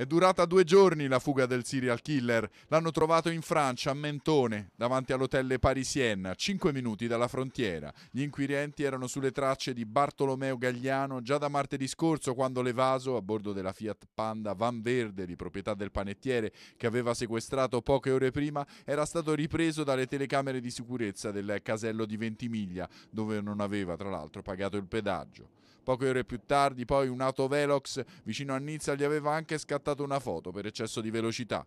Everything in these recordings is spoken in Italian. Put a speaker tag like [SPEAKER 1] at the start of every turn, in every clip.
[SPEAKER 1] È durata due giorni la fuga del serial killer. L'hanno trovato in Francia, a Mentone, davanti all'hotel Parisien, a 5 minuti dalla frontiera. Gli inquirenti erano sulle tracce di Bartolomeo Gagliano già da martedì scorso, quando l'evaso, a bordo della Fiat Panda Van Verde, di proprietà del panettiere, che aveva sequestrato poche ore prima, era stato ripreso dalle telecamere di sicurezza del casello di Ventimiglia, dove non aveva, tra l'altro, pagato il pedaggio. Poche ore più tardi, poi un autovelox vicino a Nizza gli aveva anche scattato una foto per eccesso di velocità.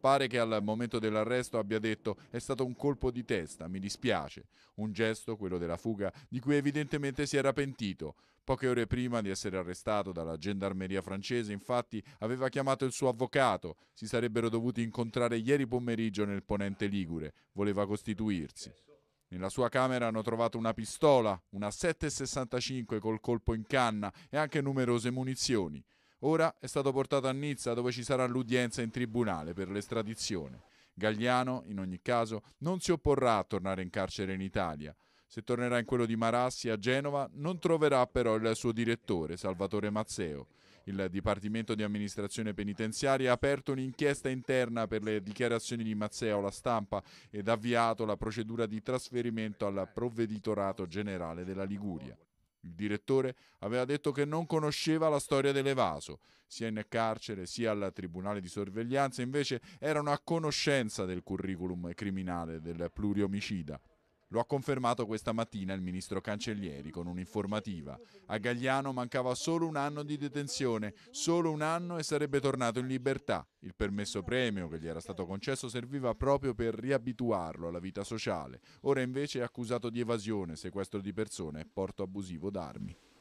[SPEAKER 1] Pare che al momento dell'arresto abbia detto è stato un colpo di testa, mi dispiace. Un gesto, quello della fuga, di cui evidentemente si era pentito. Poche ore prima di essere arrestato dalla gendarmeria francese, infatti, aveva chiamato il suo avvocato. Si sarebbero dovuti incontrare ieri pomeriggio nel ponente Ligure. Voleva costituirsi. Nella sua camera hanno trovato una pistola, una 7,65 col colpo in canna e anche numerose munizioni. Ora è stato portato a Nizza dove ci sarà l'udienza in tribunale per l'estradizione. Gagliano, in ogni caso, non si opporrà a tornare in carcere in Italia. Se tornerà in quello di Marassi a Genova, non troverà però il suo direttore, Salvatore Mazzeo. Il Dipartimento di Amministrazione Penitenziaria ha aperto un'inchiesta interna per le dichiarazioni di Mazzeo alla stampa ed ha avviato la procedura di trasferimento al provveditorato generale della Liguria. Il direttore aveva detto che non conosceva la storia dell'evaso. Sia in carcere sia al tribunale di sorveglianza invece erano a conoscenza del curriculum criminale del pluriomicida. Lo ha confermato questa mattina il ministro Cancellieri con un'informativa. A Gagliano mancava solo un anno di detenzione, solo un anno e sarebbe tornato in libertà. Il permesso premio che gli era stato concesso serviva proprio per riabituarlo alla vita sociale. Ora invece è accusato di evasione, sequestro di persone e porto abusivo d'armi.